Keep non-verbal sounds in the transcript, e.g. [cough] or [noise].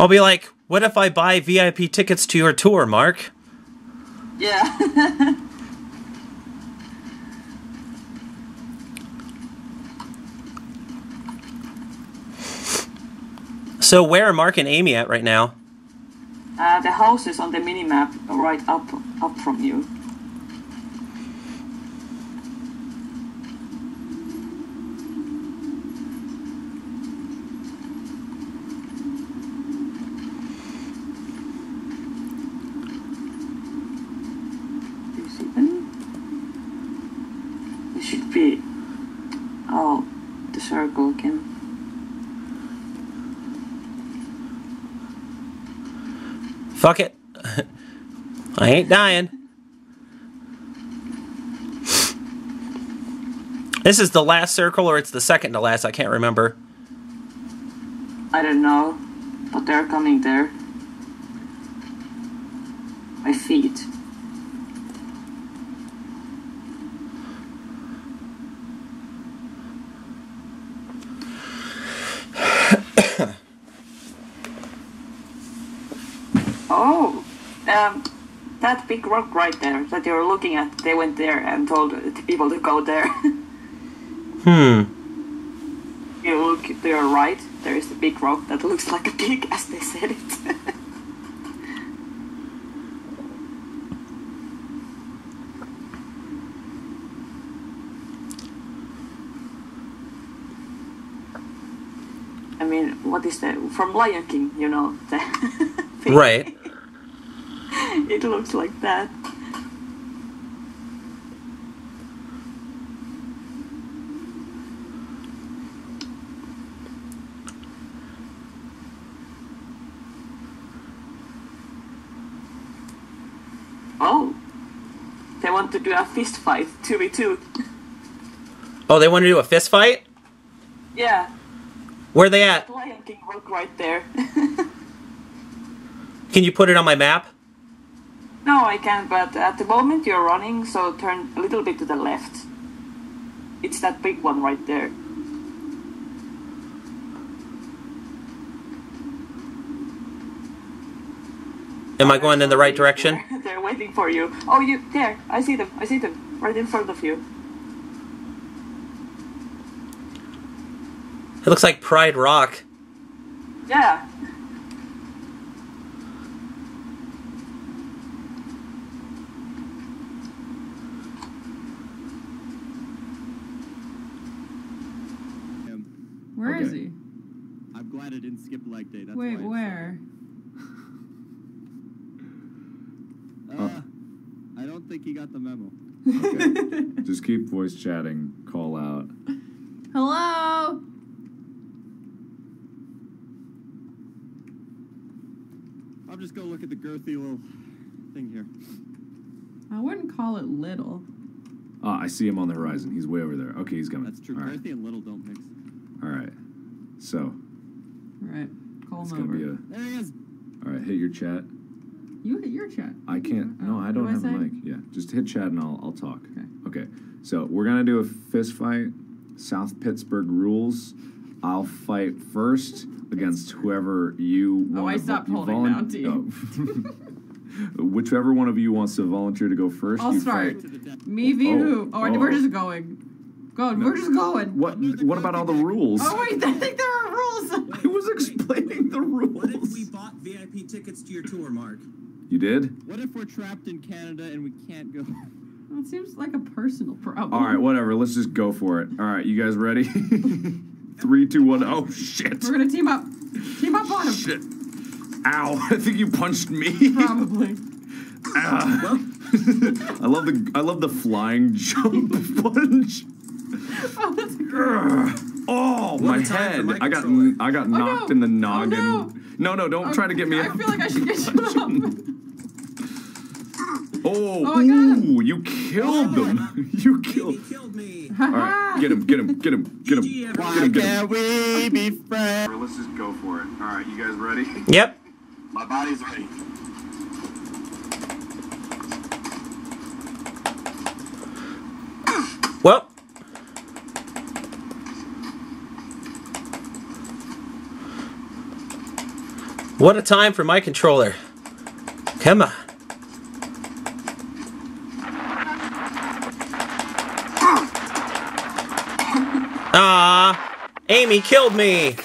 I'll be like, what if I buy VIP tickets to your tour, Mark? Yeah. [laughs] So where are Mark and Amy at right now? uh, the house is on the mini map right up up from you see them? It should be. Oh, the circle again. Fuck it. [laughs] I ain't dying. This is the last circle or it's the second to last, I can't remember. I don't know, but they're coming there. My feet. oh, that big rock right there that you're looking at, they went there and told the people to go there. [laughs] Hmm. you look to your right, there is a big rock that looks like a pig, as they said it. [laughs] I mean, what is that? From Lion King, you know. The. [laughs] Right. It looks like that. Oh, they want to do a fist fight, 2v2. Oh, they want to do a fist fight? Yeah, Where are they at? Lion King right there. [laughs] Can you put it on my map? No, I can't, but at the moment you're running, so turn a little bit to the left. It's that big one right there. Am I going in the right direction? [laughs] They're, waiting for you. Oh, you there? I see them. I see them right in front of you. It looks like Pride Rock. Yeah. Him. Where is Okay. he? I'm glad I didn't skip leg day. That's Wait, why I'm where? sorry. [laughs] Uh, I don't think he got the memo. [laughs] Okay. Just keep voice chatting. Call out. Hello? I'll just go look at the girthy little thing here. I wouldn't call it little. Ah, I see him on the horizon. He's way over there. Okay, he's coming. That's true. All right. Girthy and little don't mix. All right. So All right. Call it's him gonna over. be a. There he is. All right, hit your chat. You hit your chat. I can't. Uh, no, Oh, I don't do have a mic. Yeah, just hit chat and I'll I'll talk. Okay. Okay. So we're gonna do a fist fight. South Pittsburgh rules. I'll fight first against whoever you want. Oh, I stopped holding down to you. Oh. [laughs] [laughs] Whichever one of you wants to volunteer to go 1st I'll you start. To. Me v Oh, who? Oh, we're oh. just going. Go, we're just going. What? What about all the rules? Oh wait, [laughs] I think there are rules. I was explaining the rules. What if we rules. bought VIP tickets to your tour, Mark? You did? What if we're trapped in Canada and we can't go? Well, it seems like a personal problem. All right, whatever. Let's just go for it. All right, you guys ready? [laughs] Three, two, one. Oh shit! We're gonna team up. Team up on him. Shit! Ow! [laughs] I think you punched me. Probably. Ah. I love the I love the flying jump punch. Oh, that's a Ugh. Oh, my One time for head! my I got. I got oh, no. knocked in the Oh, noggin. no. no, no, don't try to get me. I up. feel like I should get you [laughs] up. Oh, Oh, I got him. ooh, you killed them. [laughs] you killed. Killed me. [laughs] All right, get him, get him, get him, get him. GG, Get everyone. him, get him. we be friends? Let's just go for it. All right, you guys ready? Yep. My body's ready. Well, What a time for my controller. Come on. Ah, Amy killed me.